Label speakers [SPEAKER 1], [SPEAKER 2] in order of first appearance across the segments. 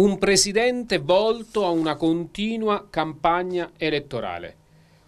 [SPEAKER 1] Un presidente volto a una continua campagna elettorale.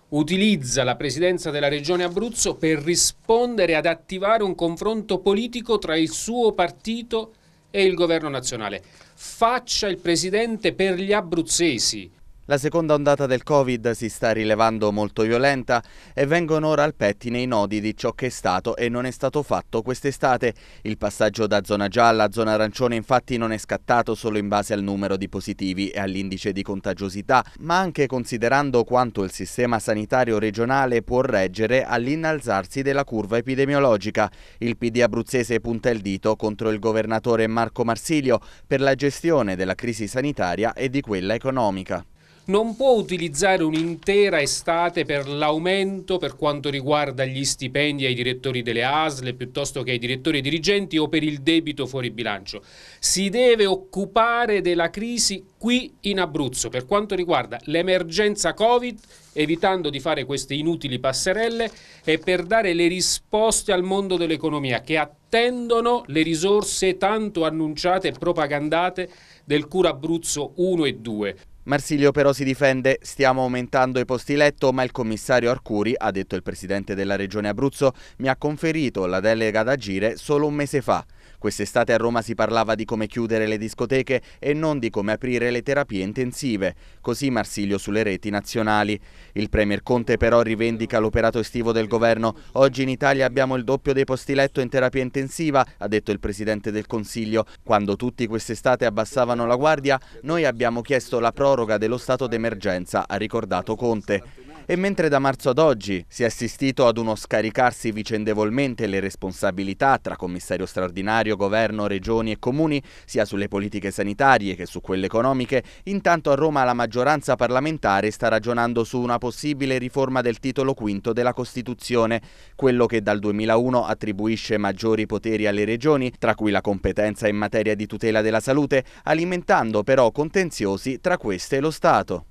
[SPEAKER 1] Utilizza la presidenza della regione Abruzzo per rispondere ad attivare un confronto politico tra il suo partito e il governo nazionale. Faccia il presidente per gli abruzzesi,
[SPEAKER 2] la seconda ondata del Covid si sta rilevando molto violenta e vengono ora al pettine i nodi di ciò che è stato e non è stato fatto quest'estate. Il passaggio da zona gialla a zona arancione infatti non è scattato solo in base al numero di positivi e all'indice di contagiosità, ma anche considerando quanto il sistema sanitario regionale può reggere all'innalzarsi della curva epidemiologica. Il PD abruzzese punta il dito contro il governatore Marco Marsilio per la gestione della crisi sanitaria e di quella economica
[SPEAKER 1] non può utilizzare un'intera estate per l'aumento per quanto riguarda gli stipendi ai direttori delle ASL piuttosto che ai direttori dirigenti o per il debito fuori bilancio. Si deve occupare della crisi qui in Abruzzo per quanto riguarda l'emergenza Covid, evitando di fare queste inutili passerelle e per dare le risposte al mondo dell'economia che attendono le risorse tanto annunciate e propagandate del Cura Abruzzo 1 e 2.
[SPEAKER 2] Marsilio però si difende, stiamo aumentando i posti letto, ma il commissario Arcuri, ha detto il presidente della regione Abruzzo, mi ha conferito la delega ad agire solo un mese fa. Quest'estate a Roma si parlava di come chiudere le discoteche e non di come aprire le terapie intensive. Così Marsilio sulle reti nazionali. Il Premier Conte però rivendica l'operato estivo del governo. Oggi in Italia abbiamo il doppio dei posti letto in terapia intensiva, ha detto il Presidente del Consiglio. Quando tutti quest'estate abbassavano la guardia, noi abbiamo chiesto la proroga dello stato d'emergenza, ha ricordato Conte. E mentre da marzo ad oggi si è assistito ad uno scaricarsi vicendevolmente le responsabilità tra commissario straordinario, governo, regioni e comuni, sia sulle politiche sanitarie che su quelle economiche, intanto a Roma la maggioranza parlamentare sta ragionando su una possibile riforma del titolo quinto della Costituzione, quello che dal 2001 attribuisce maggiori poteri alle regioni, tra cui la competenza in materia di tutela della salute, alimentando però contenziosi tra queste e lo Stato.